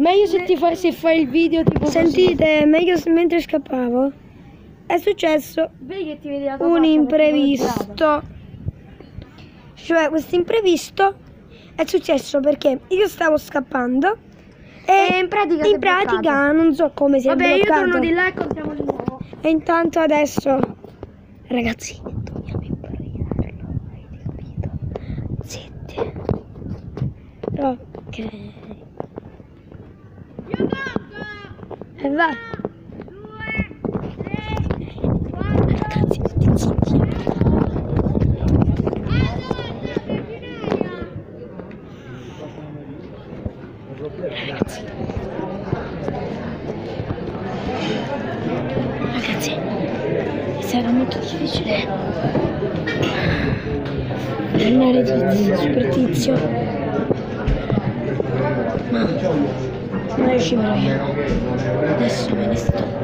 Meglio se, ti fai, se fai il video tipo così. Sentite, meglio s- mentre scappavo è successo un imprevisto. Cioè, questo imprevisto è successo perché io stavo scappando e, E in pratica in pratica non so come si è Vabbè, io bloccato. torno di là e contiamo di nuovo. E intanto adesso, ragazzi, dobbiamo imbrogliarlo, avete capito? Zitti. Ok. E va. Ragazzi, tutti zitti. Ragazzi. Ragazzi, sarà molto difficile prendere tizio, super tizio. Ma non riuscirò io. Adesso me ne sto.